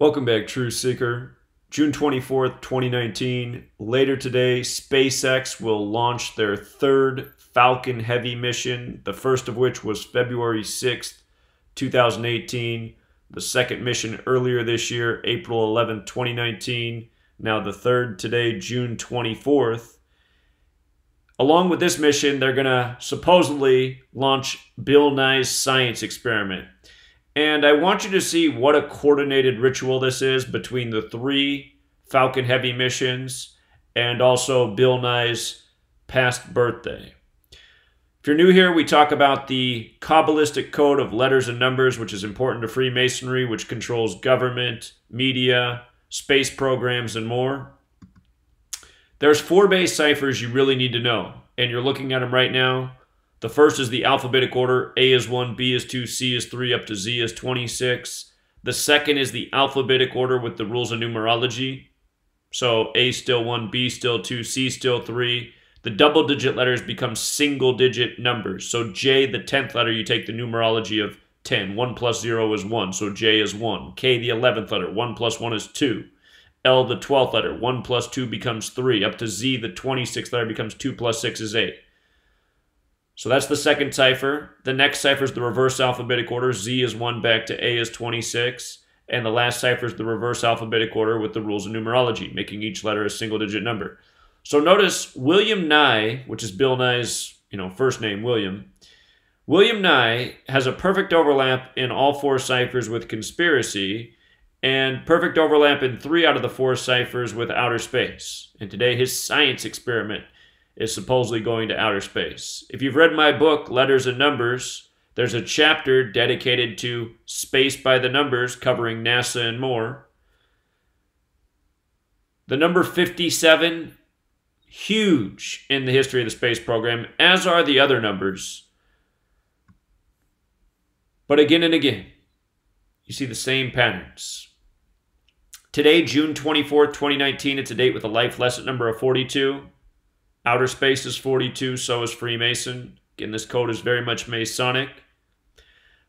Welcome back, True Seeker. June 24th, 2019. Later today, SpaceX will launch their third Falcon Heavy mission, the first of which was February 6th, 2018. The second mission earlier this year, April 11th, 2019. Now the third today, June 24th. Along with this mission, they're going to supposedly launch Bill Nye's science experiment. And I want you to see what a coordinated ritual this is between the three Falcon Heavy missions and also Bill Nye's past birthday. If you're new here, we talk about the Kabbalistic code of letters and numbers, which is important to Freemasonry, which controls government, media, space programs, and more. There's four base ciphers you really need to know, and you're looking at them right now. The first is the alphabetic order. A is 1, B is 2, C is 3, up to Z is 26. The second is the alphabetic order with the rules of numerology. So A still 1, B still 2, C still 3. The double digit letters become single digit numbers. So J, the 10th letter, you take the numerology of 10. 1 plus 0 is 1, so J is 1. K, the 11th letter, 1 plus 1 is 2. L, the 12th letter, 1 plus 2 becomes 3. Up to Z, the 26th letter, becomes 2 plus 6 is 8. So that's the second cipher. The next cipher is the reverse alphabetic order. Z is 1 back to A is 26. And the last cipher is the reverse alphabetic order with the rules of numerology, making each letter a single digit number. So notice William Nye, which is Bill Nye's you know, first name, William. William Nye has a perfect overlap in all four ciphers with conspiracy, and perfect overlap in three out of the four ciphers with outer space. And today, his science experiment is supposedly going to outer space. If you've read my book, Letters and Numbers, there's a chapter dedicated to space by the numbers, covering NASA and more. The number 57, huge in the history of the space program, as are the other numbers. But again and again, you see the same patterns. Today, June 24th, 2019, it's a date with a life lesson number of 42. Outer space is 42, so is Freemason. Again, this code is very much Masonic.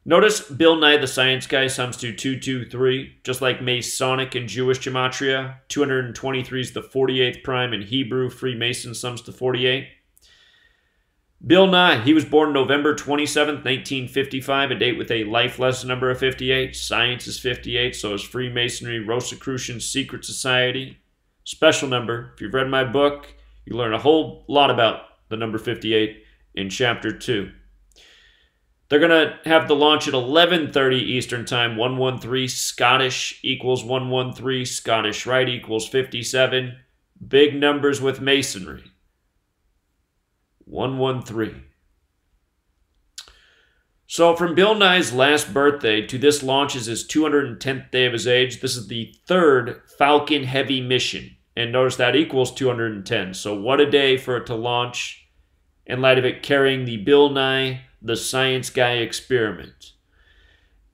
Notice Bill Nye, the science guy, sums to 223, just like Masonic and Jewish gematria. 223 is the 48th prime in Hebrew. Freemason sums to 48. Bill Nye, he was born November 27, 1955, a date with a life lesson number of 58. Science is 58, so is Freemasonry, Rosicrucian Secret Society. Special number. If you've read my book, you learn a whole lot about the number 58 in chapter 2. They're going to have the launch at 11:30 Eastern Time, 113 Scottish equals 113 Scottish Rite equals 57. Big numbers with masonry. 113. So, from Bill Nye's last birthday to this launch is his 210th day of his age. This is the third Falcon Heavy mission. And notice that equals 210. So what a day for it to launch in light of it carrying the Bill Nye, the Science Guy experiment.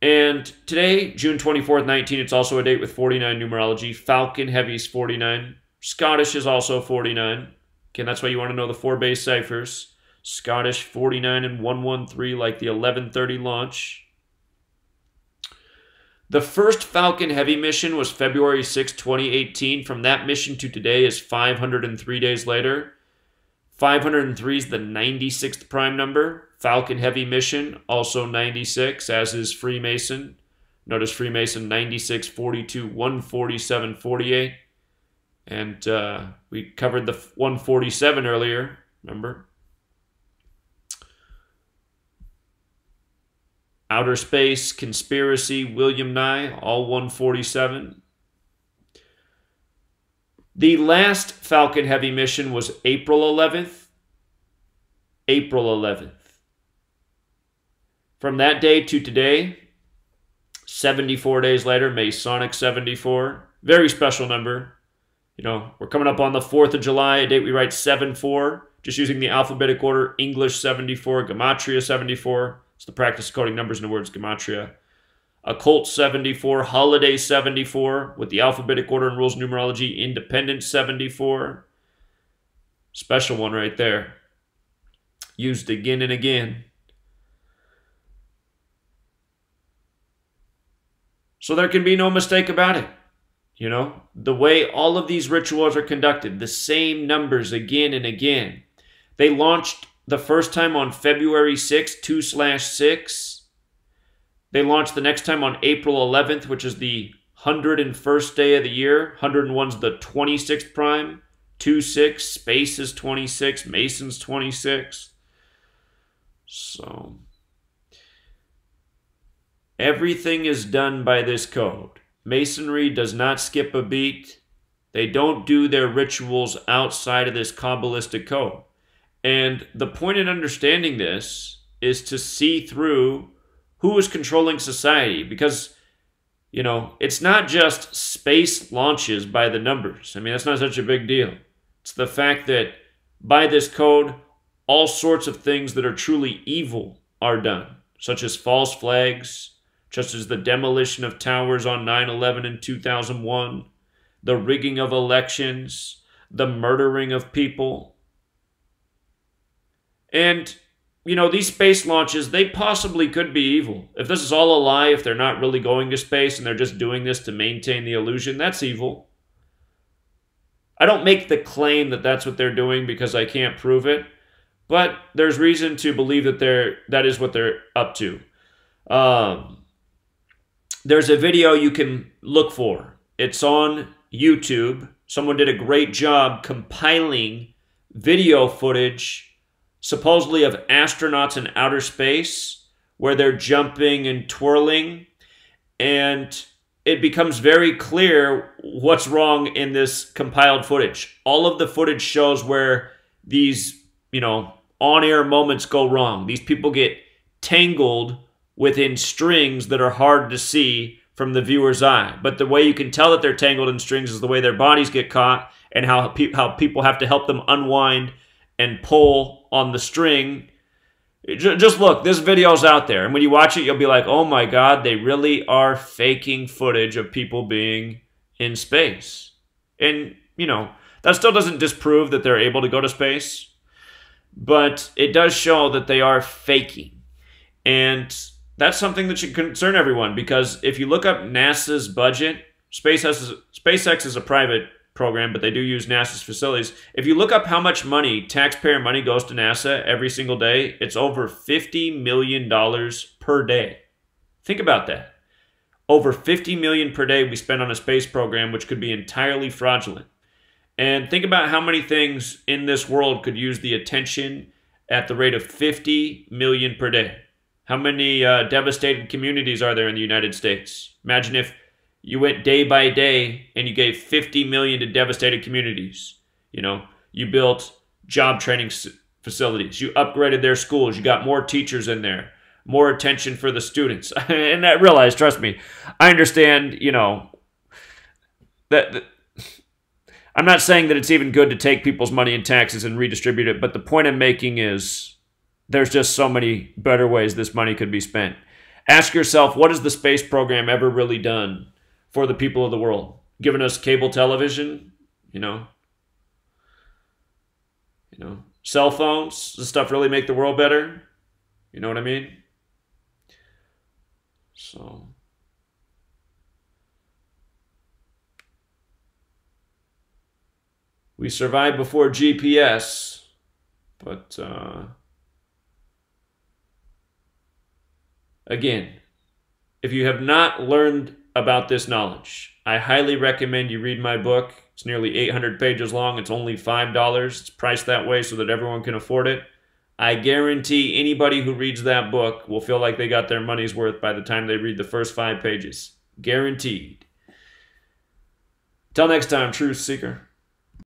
And today, June 24th, 19, it's also a date with 49 numerology. Falcon Heavy's 49. Scottish is also 49. Again, that's why you want to know the four base ciphers. Scottish 49 and 113, like the 1130 launch. The first Falcon Heavy mission was February 6, 2018. From that mission to today is 503 days later. 503 is the 96th prime number. Falcon Heavy mission, also 96, as is Freemason. Notice Freemason 96, 42, 147, 48. And uh, we covered the 147 earlier, remember? Outer Space, Conspiracy, William Nye, all 147. The last Falcon Heavy mission was April 11th. April 11th. From that day to today, 74 days later, Masonic 74. Very special number. You know, we're coming up on the 4th of July, a date we write 7 4, just using the alphabetic order English 74, Gematria 74. It's the practice of coding numbers into words, Gematria. Occult 74, Holiday 74, with the alphabetic order and rules numerology, Independence 74. Special one right there. Used again and again. So there can be no mistake about it. You know, the way all of these rituals are conducted, the same numbers again and again. They launched the first time on February 6th, 2 slash 6. They launched the next time on April 11th, which is the 101st day of the year. 101's the 26th prime. 2 6, Space is 26, Mason's 26. So, everything is done by this code. Masonry does not skip a beat. They don't do their rituals outside of this Kabbalistic code. And the point in understanding this is to see through who is controlling society because, you know, it's not just space launches by the numbers. I mean, that's not such a big deal. It's the fact that by this code, all sorts of things that are truly evil are done, such as false flags, such as the demolition of towers on 9 11 and 2001, the rigging of elections, the murdering of people. And, you know, these space launches, they possibly could be evil. If this is all a lie, if they're not really going to space and they're just doing this to maintain the illusion, that's evil. I don't make the claim that that's what they're doing because I can't prove it, but there's reason to believe that they're that is what they're up to. Um, there's a video you can look for. It's on YouTube. Someone did a great job compiling video footage, supposedly of astronauts in outer space, where they're jumping and twirling, and it becomes very clear what's wrong in this compiled footage. All of the footage shows where these, you know, on air moments go wrong. These people get tangled within strings that are hard to see from the viewer's eye. But the way you can tell that they're tangled in strings is the way their bodies get caught and how, pe- how people have to help them unwind and pull on the string just look, this video's out there. And when you watch it, you'll be like, oh my God, they really are faking footage of people being in space. And, you know, that still doesn't disprove that they're able to go to space, but it does show that they are faking. And that's something that should concern everyone because if you look up NASA's budget, SpaceX is, SpaceX is a private program, but they do use NASA's facilities. If you look up how much money, taxpayer money, goes to NASA every single day, it's over $50 million per day. Think about that. Over 50 million per day we spend on a space program, which could be entirely fraudulent. And think about how many things in this world could use the attention at the rate of 50 million per day. How many uh, devastated communities are there in the United States? Imagine if you went day by day and you gave 50 million to devastated communities. You know, you built job training facilities, you upgraded their schools, you got more teachers in there, more attention for the students. and I realize, trust me, I understand, you know, that, that I'm not saying that it's even good to take people's money in taxes and redistribute it, but the point I'm making is there's just so many better ways this money could be spent. Ask yourself, what has the space program ever really done for the people of the world, giving us cable television, you know. You know, cell phones, does stuff really make the world better? You know what I mean? So we survived before GPS, but uh, again, if you have not learned about this knowledge. I highly recommend you read my book. It's nearly 800 pages long. It's only $5. It's priced that way so that everyone can afford it. I guarantee anybody who reads that book will feel like they got their money's worth by the time they read the first five pages. Guaranteed. Till next time, Truth Seeker.